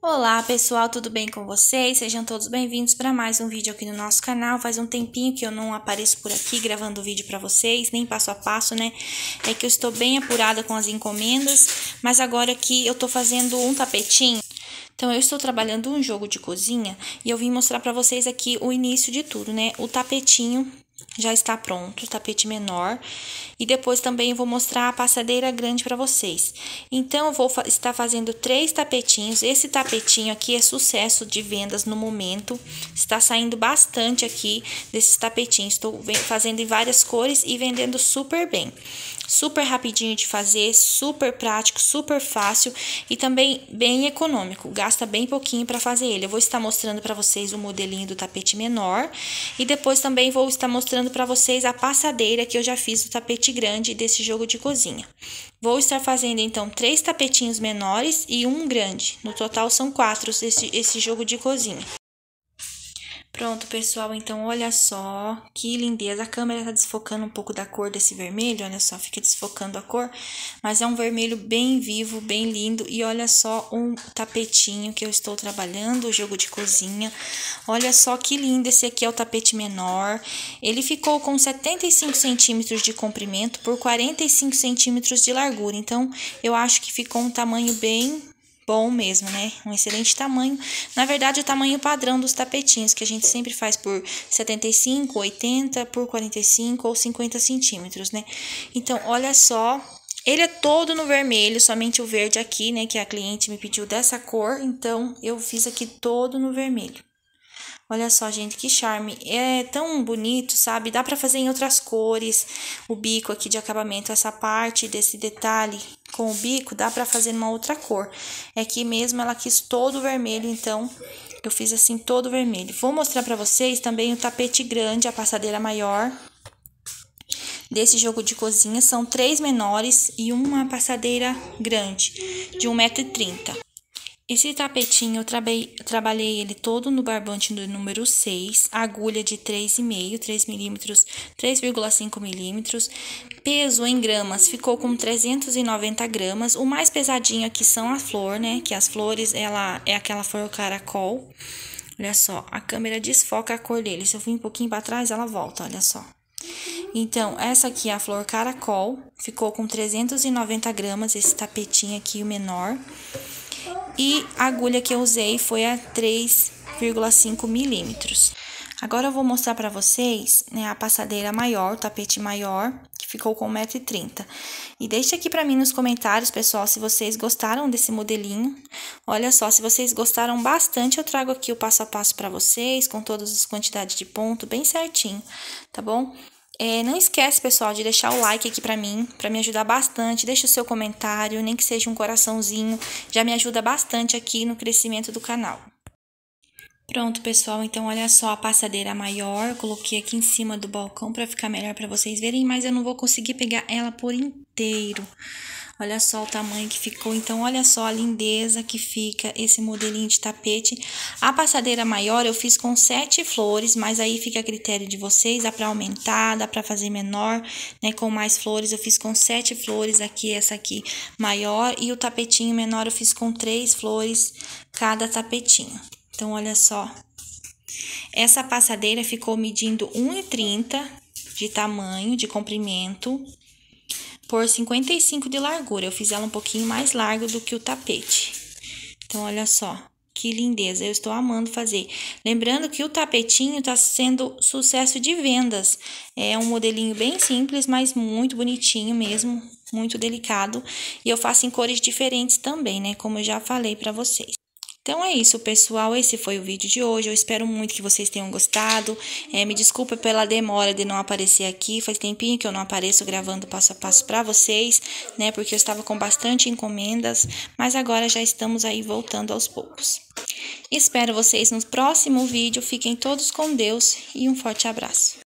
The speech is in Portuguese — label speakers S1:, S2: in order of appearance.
S1: Olá pessoal, tudo bem com vocês? Sejam todos bem-vindos para mais um vídeo aqui no nosso canal. Faz um tempinho que eu não apareço por aqui gravando vídeo para vocês, nem passo a passo, né? É que eu estou bem apurada com as encomendas, mas agora aqui eu tô fazendo um tapetinho. Então eu estou trabalhando um jogo de cozinha e eu vim mostrar para vocês aqui o início de tudo, né? O tapetinho já está pronto, o tapete menor. E depois também vou mostrar a passadeira grande para vocês. Então, eu vou fa estar fazendo três tapetinhos. Esse tapetinho aqui é sucesso de vendas no momento. Está saindo bastante aqui desses tapetinhos. Estou fazendo em várias cores e vendendo super bem super rapidinho de fazer, super prático, super fácil e também bem econômico. Gasta bem pouquinho para fazer ele. Eu vou estar mostrando para vocês o modelinho do tapete menor e depois também vou estar mostrando para vocês a passadeira que eu já fiz do tapete grande desse jogo de cozinha. Vou estar fazendo então três tapetinhos menores e um grande. No total são quatro esse, esse jogo de cozinha. Pronto, pessoal, então olha só que lindeza. A câmera tá desfocando um pouco da cor desse vermelho, olha só, fica desfocando a cor. Mas é um vermelho bem vivo, bem lindo. E olha só um tapetinho que eu estou trabalhando, o jogo de cozinha. Olha só que lindo, esse aqui é o tapete menor. Ele ficou com 75 centímetros de comprimento por 45 centímetros de largura. Então, eu acho que ficou um tamanho bem bom mesmo, né? Um excelente tamanho. Na verdade, o tamanho padrão dos tapetinhos, que a gente sempre faz por 75, 80, por 45 ou 50 centímetros, né? Então, olha só. Ele é todo no vermelho, somente o verde aqui, né? Que a cliente me pediu dessa cor, então eu fiz aqui todo no vermelho. Olha só, gente, que charme. É tão bonito, sabe? Dá pra fazer em outras cores. O bico aqui de acabamento, essa parte desse detalhe com o bico, dá pra fazer numa outra cor. É que mesmo ela quis todo vermelho, então eu fiz assim todo vermelho. Vou mostrar pra vocês também o tapete grande, a passadeira maior. Desse jogo de cozinha, são três menores e uma passadeira grande, de 1,30m. Esse tapetinho eu trabalhei, trabalhei ele todo no barbante do número 6, agulha de 3,5, 3 milímetros, 3,5 milímetros. Peso em gramas ficou com 390 gramas. O mais pesadinho aqui são a flor, né? Que as flores, ela é aquela flor caracol. Olha só, a câmera desfoca a cor dele. Se eu vir um pouquinho para trás, ela volta, olha só. Então, essa aqui é a flor caracol, ficou com 390 gramas, esse tapetinho aqui, o menor. E a agulha que eu usei foi a 3,5 milímetros. Agora eu vou mostrar para vocês né, a passadeira maior, o tapete maior, que ficou com 1,30m. E deixe aqui para mim nos comentários, pessoal, se vocês gostaram desse modelinho. Olha só, se vocês gostaram bastante, eu trago aqui o passo a passo para vocês, com todas as quantidades de ponto, bem certinho, tá bom? É, não esquece, pessoal, de deixar o like aqui pra mim, pra me ajudar bastante. Deixa o seu comentário, nem que seja um coraçãozinho, já me ajuda bastante aqui no crescimento do canal. Pronto, pessoal, então olha só a passadeira maior, coloquei aqui em cima do balcão para ficar melhor para vocês verem, mas eu não vou conseguir pegar ela por inteiro. Olha só o tamanho que ficou. Então, olha só a lindeza que fica esse modelinho de tapete. A passadeira maior eu fiz com sete flores, mas aí fica a critério de vocês. Dá pra aumentar, dá pra fazer menor, né? Com mais flores. Eu fiz com sete flores aqui, essa aqui maior. E o tapetinho menor eu fiz com três flores cada tapetinho. Então, olha só. Essa passadeira ficou medindo 1,30 de tamanho, de comprimento por 55 de largura. Eu fiz ela um pouquinho mais larga do que o tapete. Então, olha só. Que lindeza, eu estou amando fazer. Lembrando que o tapetinho está sendo sucesso de vendas. É um modelinho bem simples, mas muito bonitinho mesmo, muito delicado. E eu faço em cores diferentes também, né? Como eu já falei para vocês. Então é isso, pessoal. Esse foi o vídeo de hoje. Eu espero muito que vocês tenham gostado. É, me desculpa pela demora de não aparecer aqui. Faz tempinho que eu não apareço gravando passo a passo para vocês, né? Porque eu estava com bastante encomendas, mas agora já estamos aí voltando aos poucos. Espero vocês no próximo vídeo. Fiquem todos com Deus e um forte abraço.